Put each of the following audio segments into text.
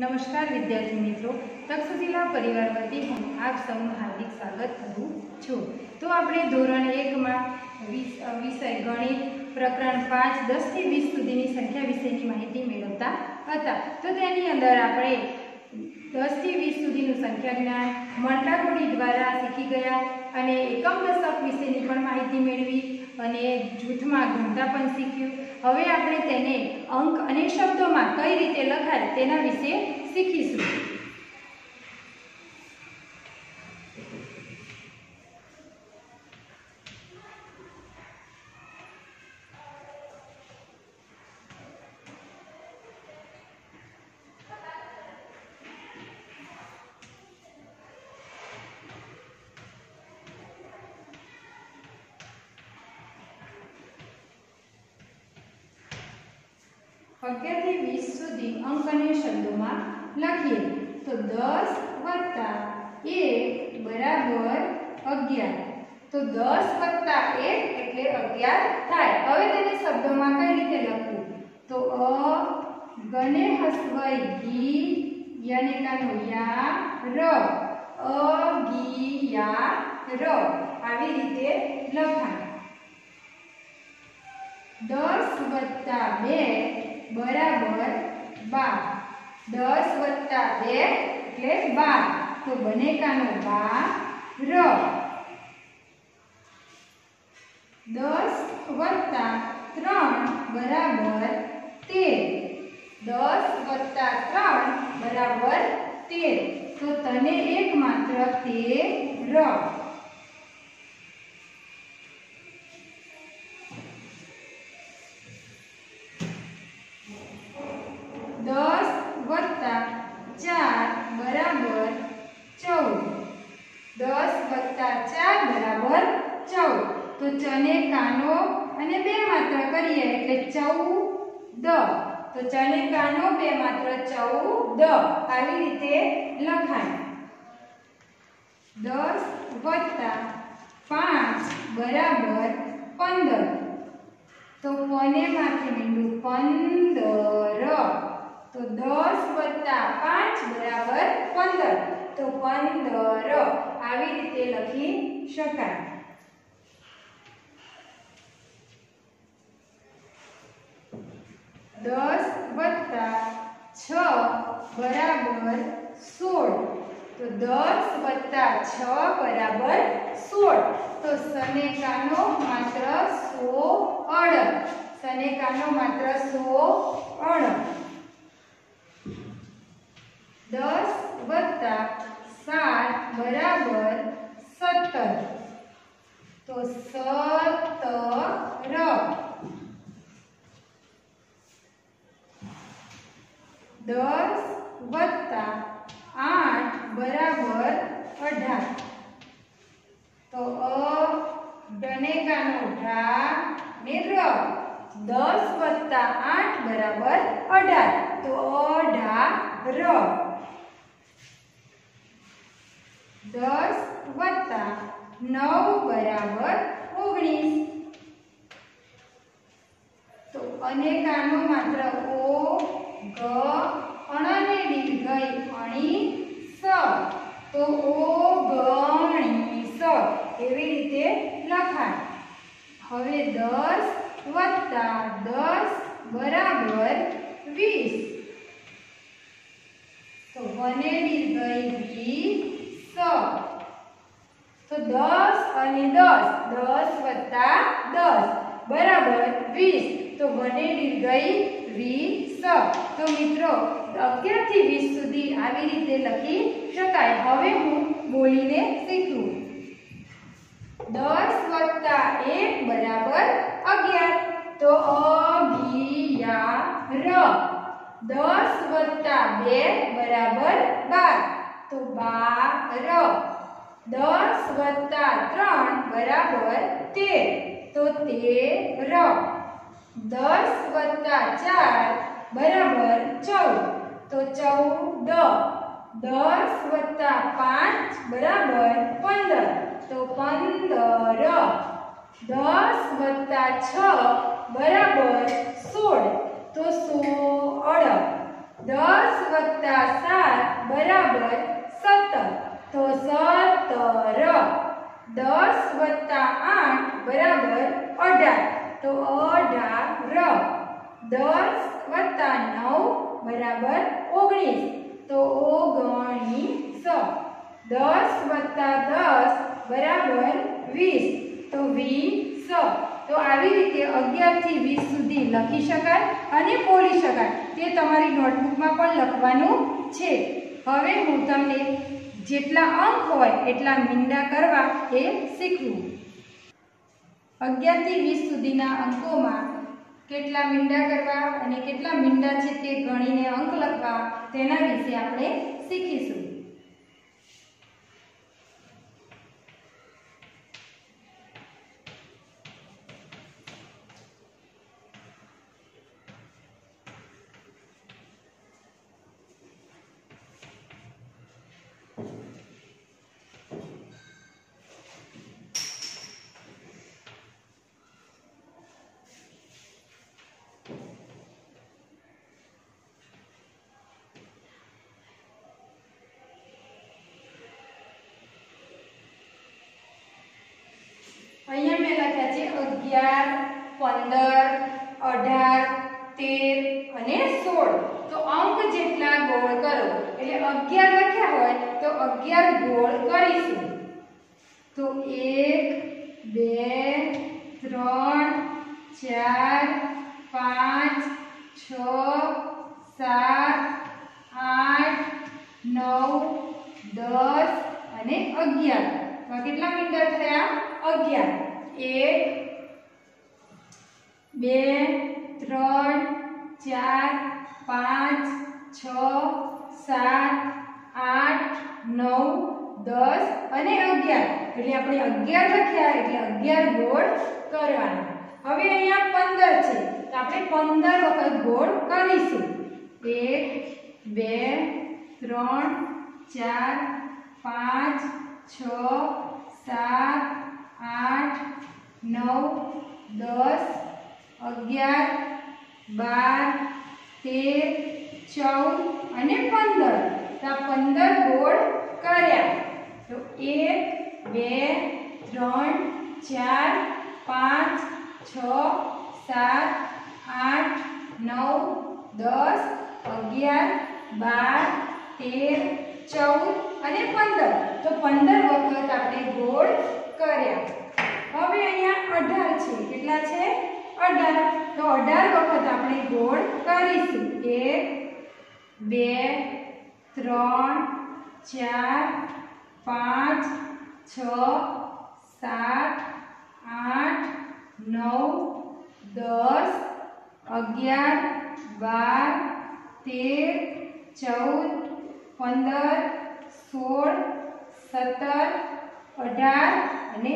નમસ્કાર વિદ્યાર્થી મિત્રો તક્ષશિલા પરિવાર વતી હું આપ સૌનું હાર્દિક સ્વાગત કરું છું. તો આપણે ધોરણ એકમાં વિષય ગણિત પ્રકરણ પાંચ, દસથી વીસ સુધીની સંખ્યા વિશેની માહિતી મેળવતા હતા. તો તેની અંદર આપણે દસથી વીસ સુધીનું સંખ્યા જ્ઞાન મંડાકોડી દ્વારા શીખી ગયા અને એકમ દશક વિશેની પણ માહિતી મેળવી. અને જૂથમાં ગણતા પણ શીખ્યું. હવે આપણે તેને અંક અને શબ્દોમાં કઈ રીતે લખાય તેના વિશે શીખીશું. અગિયારથી વીસ સુધી અંકને શબ્દોમાં લખીએ. તો દસ વત્તા એક બરાબર અગિયાર. તો દસ વત્તા એક એટલે અગિયાર થાય. હવે તેને શબ્દોમાં કઈ રીતે લખવું? તો અ, ગને હસવઈ ઘી યને કાનો યા, ર. અ, ગી, યા, ર. આવી રીતે લખાય દસ વત્તા બે બરાબર બાર. દસ વત્તા બે એટલે બાર. તો બનેકાનો બાર દસ વત્તા ત્રણ બરાબર તેર. દસ વત્તા ત્રણ બરાબર તેર. તો તને એક માત્ર તેર તો ચને કાનો અને બે માત્ર કરીએ, એટલે ચૌદ. તો ચને કાનો, બે માત્ર ચૌદ. આવી રીતે લખાય. દસ વત્તા પાંચ બરાબર પંદર. તો કોને માથે મીંડું? પંદર. તો દસ વત્તા પાંચ બરાબર પંદર. તો પંદર. આવી રીતે લખી શકાય. દસ વત્તા છ બરાબર સોળ. તો દસ વત્તા છ બરાબર સોળ. તો સનેકાનો માત્ર સો સોળ સનેકાનો માત્ર સો સોળ દસ વત્તા સાત બરાબર સત્તર. તો સત્તર દસ વત્તા આઠ બરાબર અઢાર. તો અ ડનેકાનો ઢા ને ર દસ વત્તા આઠ બરાબર અઢાર. તો અઢાર. દસ વત્તા નવ બરાબર ઓગણીસ. તો અનેકાનો માત્ર ઓ, ગ અણ અને ડી ગઈ અણી, સ. તો ઓ ગણી સ. એવી રીતે લખાય હવે દસ વત્તા દસ બરાબર વીસ. તો વને ગઈ વી સ. તો દસ અને દસ દસ વત્તા દસ બરાબર વીસ. તો વને દીર્ઘઈ સ તો મિત્રો અગિયારથી વીસ સુધી આવી રીતે લખી શકાય. હવે હું બોલીને શીખું. દસ વત્તા એક બરાબર અગિયાર. તો અગિયાર. દસ વત્તા બે બરાબર બાર. તો બાર. દસ વત્તા ત્રણ બરાબર તેર. તો તેર. દસ વત્તા ચાર બરાબર ચૌદ તો ચૌદ દસ વત્તા પાંચ બરાબર પંદર તો પંદર દસ વત્તા છ બરાબર સોળ તો સોળ દસ વત્તા સાત બરાબર સત્તર તો સત્તર દસ વત્તા આઠ બરાબર અઢાર તો અઢાર દસ વત્તા નવ બરાબર ઓગણીસ. તો ઓગણીસ. દસ વત્તા દસ બરાબર વીસ. તો વીસ. તો આવી રીતે અગિયારથી વીસ સુધી લખી શકાય અને બોલી શકાય. તે તમારી નોટબુકમાં પણ લખવાનું છે. હવે હું તમને જેટલા અંક હોય, એટલા મીંડા કરવા એ શીખવું. અગિયારથી વીસ સુધીના અંકોમાં કેટલા મીંડા કરવા અને કેટલા મીંડા છે તે ગણીને અંક લખવા તેના વિશે આપણે શીખીશું અહીંયા મેં લખ્યા છે અગિયાર, પંદર, અઢાર, તેર અને સોળ. તો અંક જેટલા ગોળ કરો, એટલે અગિયાર લખ્યા હોય, તો અગિયાર ગોળ કરીશું. તો એક, બે, ત્રણ, ચાર, પાંચ, છ, સાત, આઠ, નવ, દસ અને અગિયાર. કેટલા મીટર થયા? અગિયાર. એક બે, ત્રણ, ચાર, પાંચ, છ, સાત, આઠ, નવ, દસ અને અગિયાર. એટલે આપણે અગિયાર લખ્યા એટલે અગિયાર ગોળ કરવાના. હવે અહીંયા પંદર છે. તો આપણે પંદર વખત ગોળ કરીશું. એક, બે, ત્રણ, ચાર, પાંચ, છ, સાત, આઠ, નવ, દસ અગિયાર, બાર, તેર, ચૌદ અને પંદર. તો આ પંદર ગોળ કર્યા. તો એક, બે, ત્રણ, ચાર, પાંચ, છ, સાત, આઠ, નવ, દસ, અગિયાર, બાર, તેર, ચૌદ અને પંદર. તો પંદર વખત આપણે ગોળ કર્યા. હવે અહીંયા અઢાર છે. કેટલા છે? અઢાર. તો અઢાર વખત આપણે ગોળ કરીશું. એક, બે, ત્રણ, ચાર, પાંચ, છ, સાત, આઠ, નવ, દસ, અગિયાર, બાર, તેર, ચૌદ, પંદર, સોળ, સત્તર, અઢાર અને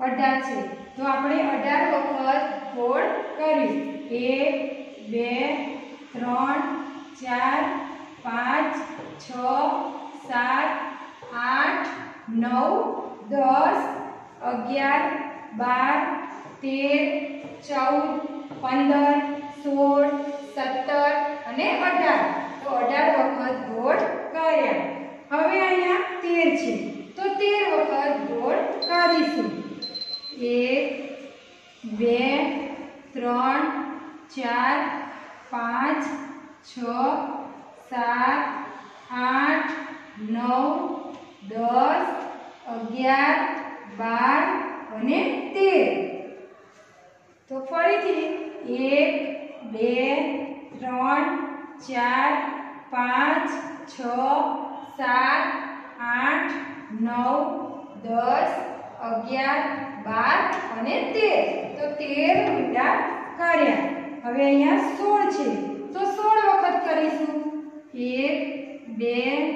અઢાર છે. તો આપણે અઢાર વખત કરીશ એક, બે, ત્રણ, ચાર, પાંચ, છ, સાત, આઠ, નવ, દસ, અગિયાર, બાર, તેર, ચૌદ, પંદર, સોળ, સત્તર અને અઢાર. તો અઢાર વખત ગોળ કર્યા. હવે અહીંયા તેર છે. તો તેર વખત ગોળ કરીશું. એક, બે ત્રણ, ચાર, પાંચ, છ, સાત, આઠ, નવ, દસ, અગિયાર, બાર અને તેર. તો ફરીથી એક, બે, ત્રણ, ચાર, પાંચ, છ, સાત, આઠ, નવ, દસ, અગિયાર, બાર અને તેર. તો તેર મીંડા કર્યા. હવે અહીંયા સોળ છે. તો સોળ વખત કરીશું. એક, બે,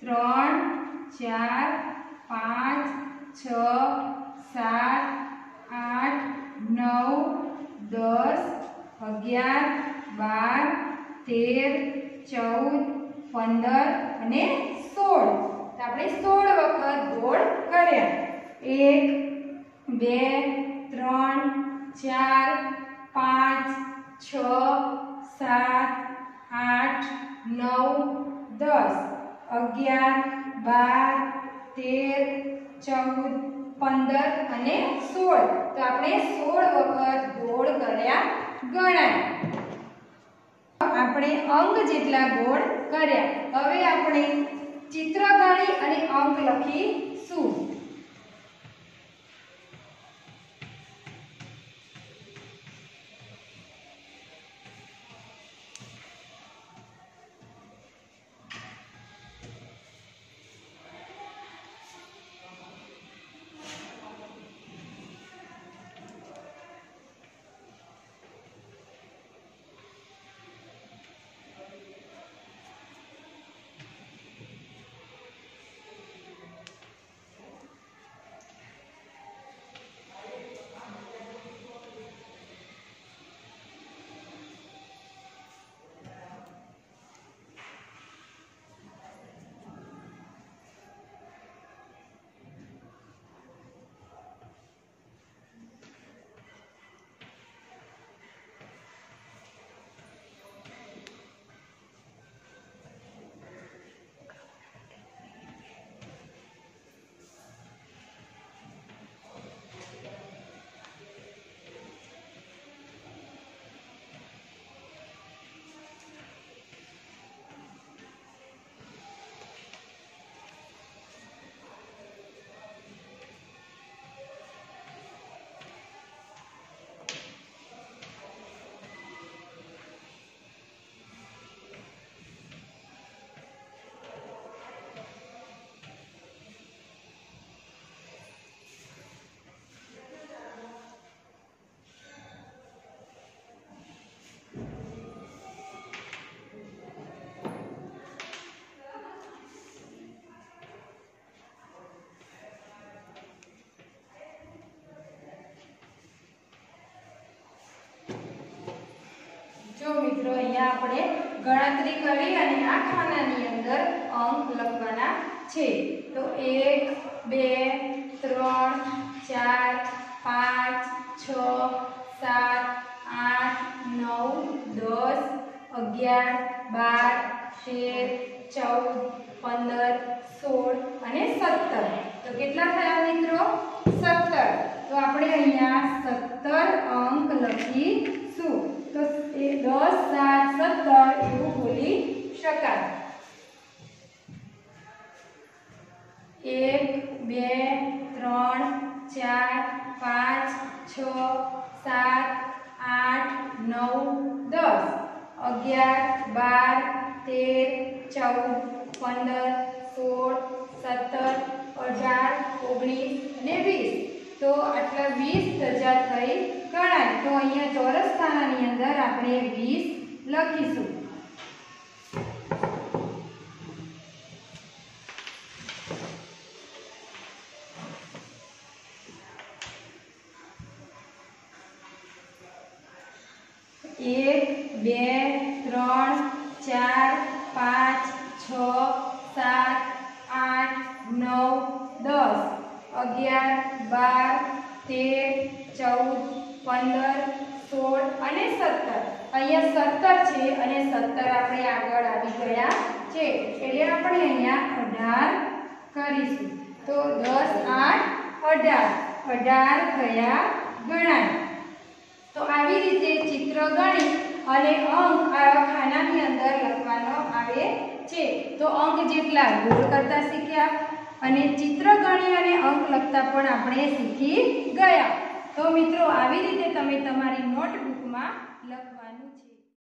ત્રણ, ચાર, પાંચ, છ, સાત, આઠ, નવ, દસ, અગિયાર, બાર, તેર, ચૌદ, પંદર અને સોળ. તો આપણે સોળ વખત ગોળ કર્યા. એક, બે, ત્રણ, ચાર પાંચ, છ, સાત, આઠ, નવ, દસ, અગિયાર, બાર, તેર, ચૌદ, પંદર અને સોળ. તો આપણે સોળ વખત ગોળ કર્યા ગણાય. આપણે અંક જેટલા ગોળ કર્યા. હવે આપણે ચિત્ર ગણી અને અંક લખીશું. મિત્રો, અહીંયા આપણે ગણતરી કરી અને આ ખાનાની અંદર અંક લખવાના છે. તો એક, બે, ત્રણ, ચાર, પાંચ, છ, સાત, આઠ, નવ, દસ, અગિયાર, બાર, તેર, ચૌદ, પંદર, સોળ અને સત્તર. તો કેટલા થયા મિત્રો? સત્તર. તો આપણે અહીંયા સત્તર અંક લખીશું તો એ દસ, સાત, સત્તર એવું બોલી શકાય. એક, બે, ત્રણ, ચાર, પાંચ, છ, સાત, આઠ, નવ, દસ. અગિયાર, બાર, તેર, ચૌદ, પંદર, સોળ, સત્તર, અઢાર, ઓગણીસ અને વીસ. તો આટલા વીસ ધજા થઈ ગણાય. તો અહીંયા ચોરસ ખાનાની અંદર આપણે વીસ લખીશું એક બે ત્રણ ચાર પાંચ છ સાત આઠ નવ દસ અગિયાર બાર તેર ચૌદ પંદર સોળ અને સત્તર અહીંયા સત્તર છે અને સત્તર આપણે આગળ આવી ગયા છે. એટલે આપણે અહીંયા અઢાર કરીશું. તો દસ, આઠ, અઢાર. અઢાર થયા ગણાય. તો આવી રીતે ચિત્ર ગણી અને અંક આવા ખાનાની અંદર લખવાનો આવે છે. તો અંક જેટલા ગોળ કરતા શીખ્યા અને ચિત્ર ગણી અને અંક લખતા પણ આપણે શીખી ગયા. તો મિત્રો, આવી રીતે તમે તમારી નોટબુકમાં લખવા